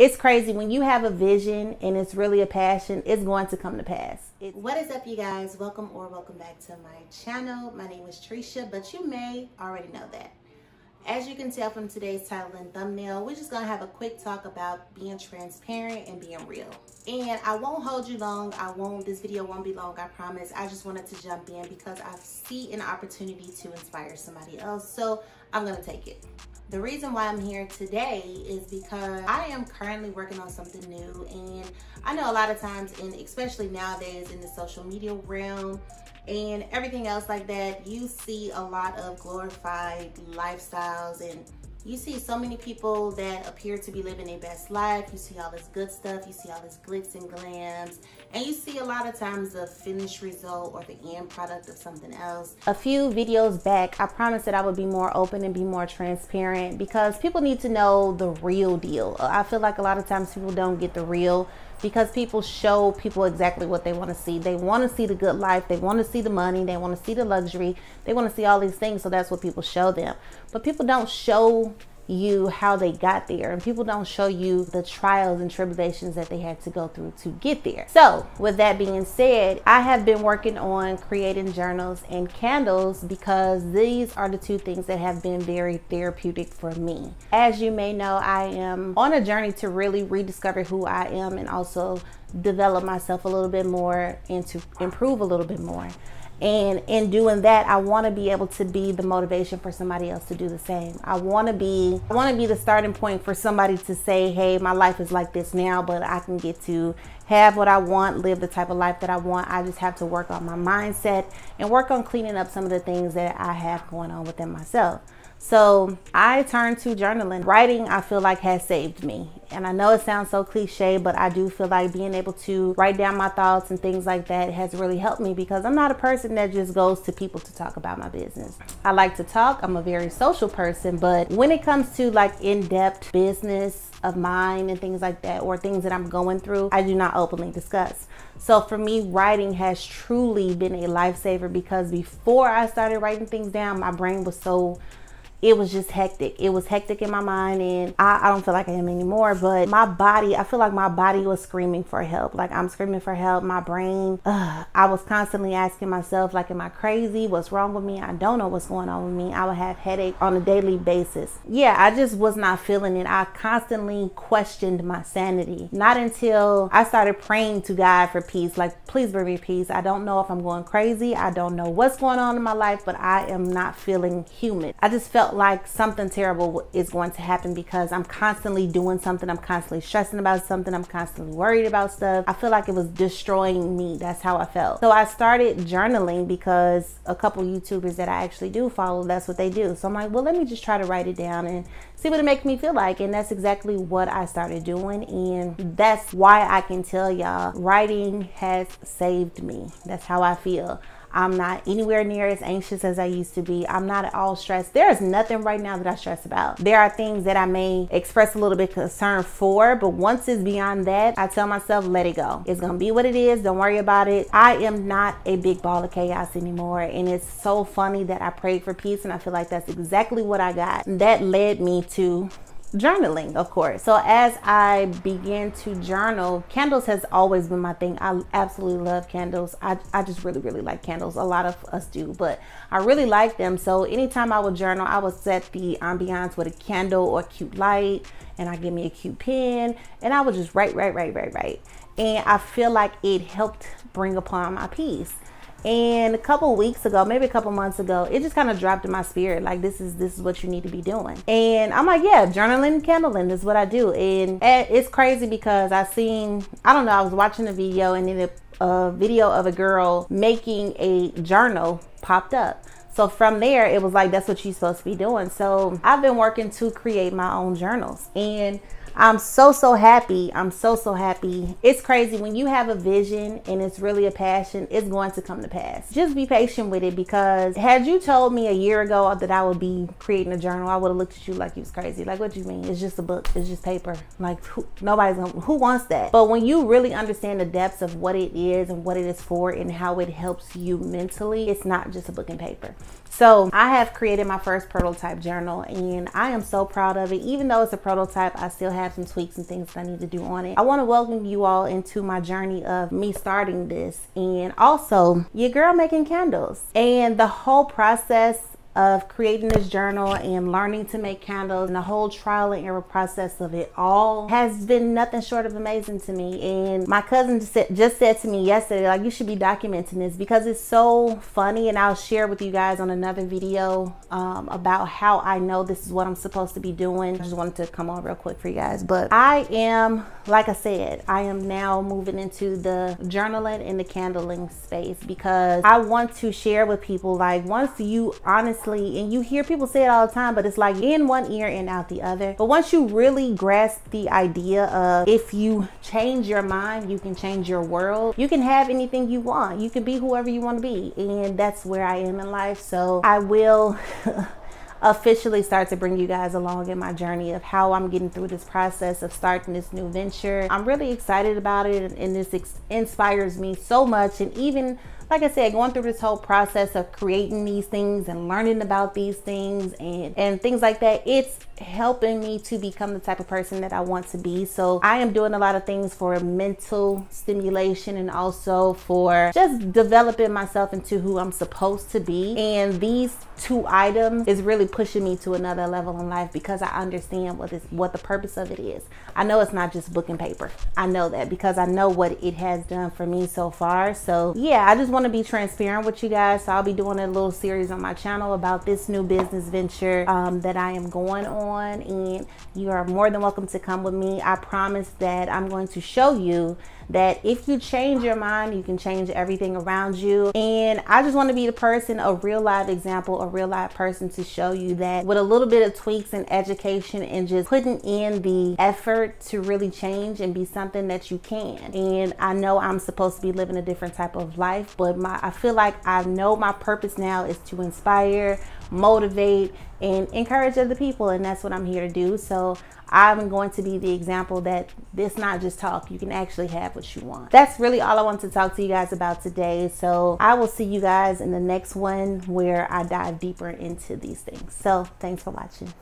It's crazy when you have a vision and it's really a passion, it's going to come to pass. It, what is up, you guys? Welcome or welcome back to my channel. My name is Triecia, but you may already know that. As you can tell from today's title and thumbnail, we're just gonna have a quick talk about being transparent and being real. And I won't hold you long. I won't, this video won't be long, I promise. I just wanted to jump in because I see an opportunity to inspire somebody else. So I'm gonna take it. The reason why I'm here today is because I am currently working on something new and I know a lot of times and especially nowadays in the social media realm and everything else like that, you see a lot of glorified lifestyles and you see so many people that appear to be living their best life. You see all this good stuff. You see all this glitz and glams. And you see a lot of times the finished result or the end product of something else. A few videos back, I promised that I would be more open and be more transparent because people need to know the real deal. I feel like a lot of times people don't get the real because people show people exactly what they want to see. They want to see the good life. They want to see the money. They want to see the luxury. They want to see all these things. So that's what people show them. But people don't show you how they got there and people don't show you the trials and tribulations that they had to go through to get there. So with that being said, I have been working on creating journals and candles because these are the two things that have been very therapeutic for me. As you may know, I am on a journey to really rediscover who I am and also develop myself a little bit more and to improve a little bit more. And in doing that, I want to be able to be the motivation for somebody else to do the same. I want to be I want to be the starting point for somebody to say, "Hey, my life is like this now, but I can get to have what I want, live the type of life that I want. I just have to work on my mindset and work on cleaning up some of the things that I have going on within myself." So I turned to journaling. Writing, I feel like, has saved me. And I know it sounds so cliche, but I do feel like being able to write down my thoughts and things like that has really helped me because I'm not a person that just goes to people to talk about my business. I like to talk, I'm a very social person, but when it comes to like in depth business of mine and things like that, or things that I'm going through, I do not openly discuss. So for me, writing has truly been a lifesaver because before I started writing things down, my brain was so it was just hectic. It was hectic in my mind, and I, I, don't feel like I am anymore. But my body, I feel like my body was screaming for help. Like I'm screaming for help. My brain, ugh, I was constantly asking myself, like, am I crazy? What's wrong with me? I don't know what's going on with me. I would have headache on a daily basis. Yeah, I just was not feeling it. I constantly questioned my sanity. Not until I started praying to God for peace. Like, please bring me peace. I don't know if I'm going crazy. I don't know what's going on in my life, but I am not feeling human. I just felt felt like something terrible is going to happen because I'm constantly doing something. I'm constantly stressing about something. I'm constantly worried about stuff. I feel like it was destroying me. That's how I felt. So I started journaling because a couple YouTubers that I actually do follow, that's what they do. So I'm like, well, let me just try to write it down and see what it makes me feel like. And that's exactly what I started doing. And that's why I can tell y'all writing has saved me. That's how I feel. I'm not anywhere near as anxious as I used to be. I'm not at all stressed. There is nothing right now that I stress about. There are things that I may express a little bit concern for, but once it's beyond that, I tell myself, let it go. It's gonna be what it is. Don't worry about it. I am not a big ball of chaos anymore. And it's so funny that I prayed for peace and I feel like that's exactly what I got. That led me to journaling, of course. So as I began to journal, candles has always been my thing. I absolutely love candles. I, I just really, really like candles. A lot of us do, but I really like them. So anytime I would journal, I would set the ambiance with a candle or a cute light and I give me a cute pen and I would just write, write, write, write, write. And I feel like it helped bring upon my peace and a couple weeks ago maybe a couple months ago it just kind of dropped in my spirit like this is this is what you need to be doing and i'm like yeah journaling and candling is what i do and eh, it's crazy because i seen i don't know i was watching a video and then a, a video of a girl making a journal popped up so from there, it was like, that's what you're supposed to be doing. So I've been working to create my own journals. And I'm so, so happy. I'm so, so happy. It's crazy when you have a vision and it's really a passion, it's going to come to pass. Just be patient with it because had you told me a year ago that I would be creating a journal, I would have looked at you like you was crazy. Like, what do you mean? It's just a book, it's just paper. Like, who, nobody's gonna, who wants that? But when you really understand the depths of what it is and what it is for and how it helps you mentally, it's not just a book and paper. So I have created my first prototype journal and I am so proud of it. Even though it's a prototype, I still have have some tweaks and things that I need to do on it. I want to welcome you all into my journey of me starting this and also your girl making candles and the whole process of creating this journal and learning to make candles and the whole trial and error process of it all has been nothing short of amazing to me. And my cousin just said, to me yesterday like you should be documenting this because it's so funny. And I'll share with you guys on another video um, about how I know this is what I'm supposed to be doing. I just wanted to come on real quick for you guys. But I am like I said I am now moving into the journaling and the candling space because I want to share with people like once you honestly honestly, and you hear people say it all the time, but it's like in one ear and out the other. But once you really grasp the idea of if you change your mind, you can change your world. You can have anything you want. You can be whoever you want to be. And that's where I am in life. So I will officially start to bring you guys along in my journey of how I'm getting through this process of starting this new venture. I'm really excited about it and this inspires me so much and even like I said, going through this whole process of creating these things and learning about these things and, and things like that, it's helping me to become the type of person that I want to be. So I am doing a lot of things for mental stimulation and also for just developing myself into who I'm supposed to be. And these two items is really pushing me to another level in life because I understand what is what the purpose of it is. I know it's not just book and paper. I know that because I know what it has done for me so far. So yeah, I just want to be transparent with you guys. So I'll be doing a little series on my channel about this new business venture um, that I am going on. And you are more than welcome to come with me. I promise that I'm going to show you that if you change your mind, you can change everything around you. And I just want to be the person, a real live example, a real live person to show you that with a little bit of tweaks and education and just putting in the effort to really change and be something that you can. And I know I'm supposed to be living a different type of life, but my I feel like I know my purpose now is to inspire, motivate, and encourage other people. And that's what I'm here to do. So I'm going to be the example that this not just talk. You can actually have what you want. That's really all I want to talk to you guys about today. So I will see you guys in the next one where I dive deeper into these things. So thanks for watching.